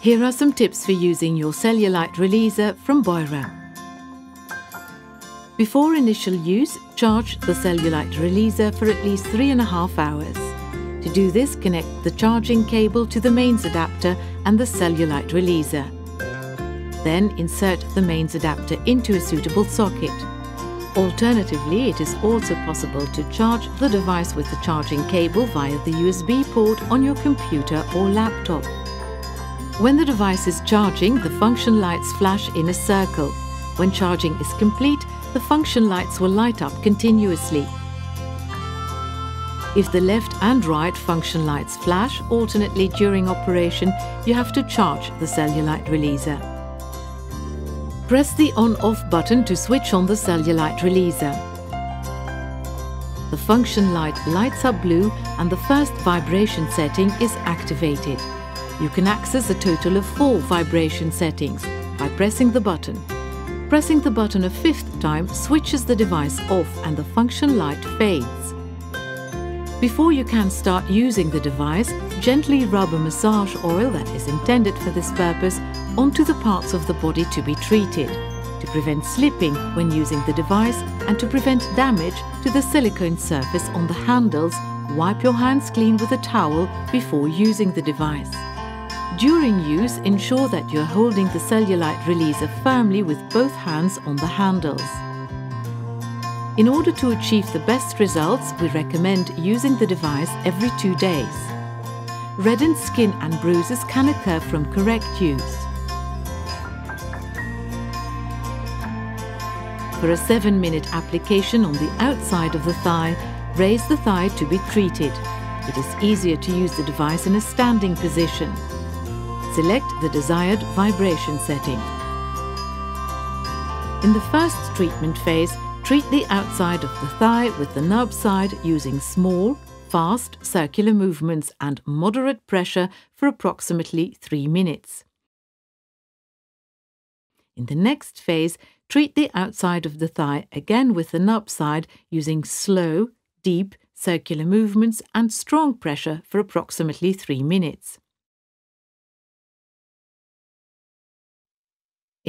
Here are some tips for using your cellulite releaser from Beurer. Before initial use, charge the cellulite releaser for at least three and a half hours. To do this, connect the charging cable to the mains adapter and the cellulite releaser. Then insert the mains adapter into a suitable socket. Alternatively, it is also possible to charge the device with the charging cable via the USB port on your computer or laptop. When the device is charging, the function lights flash in a circle. When charging is complete, the function lights will light up continuously. If the left and right function lights flash alternately during operation, you have to charge the cellulite releaser. Press the on-off button to switch on the cellulite releaser. The function light lights up blue and the first vibration setting is activated. You can access a total of four vibration settings by pressing the button. Pressing the button a fifth time switches the device off and the function light fades. Before you can start using the device, gently rub a massage oil that is intended for this purpose onto the parts of the body to be treated, to prevent slipping when using the device and to prevent damage to the silicone surface on the handles, wipe your hands clean with a towel before using the device. During use, ensure that you're holding the cellulite releaser firmly with both hands on the handles. In order to achieve the best results, we recommend using the device every two days. Reddened skin and bruises can occur from correct use. For a 7-minute application on the outside of the thigh, raise the thigh to be treated. It is easier to use the device in a standing position. Select the desired vibration setting. In the first treatment phase, Treat the outside of the thigh with the nub side using small, fast circular movements and moderate pressure for approximately 3 minutes. In the next phase, treat the outside of the thigh again with the nub side using slow, deep circular movements and strong pressure for approximately 3 minutes.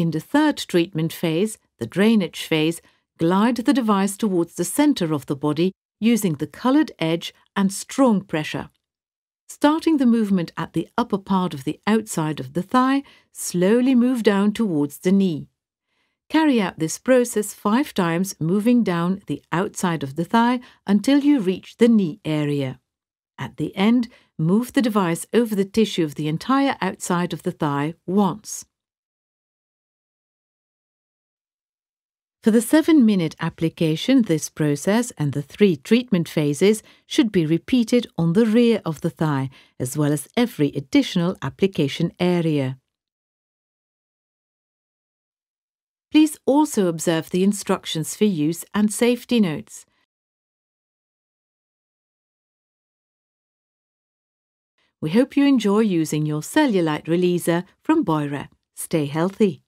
In the third treatment phase, the drainage phase, Glide the device towards the center of the body using the colored edge and strong pressure. Starting the movement at the upper part of the outside of the thigh, slowly move down towards the knee. Carry out this process five times, moving down the outside of the thigh until you reach the knee area. At the end, move the device over the tissue of the entire outside of the thigh once. For the 7-minute application, this process and the three treatment phases should be repeated on the rear of the thigh, as well as every additional application area. Please also observe the instructions for use and safety notes. We hope you enjoy using your cellulite releaser from Beurer. Stay healthy.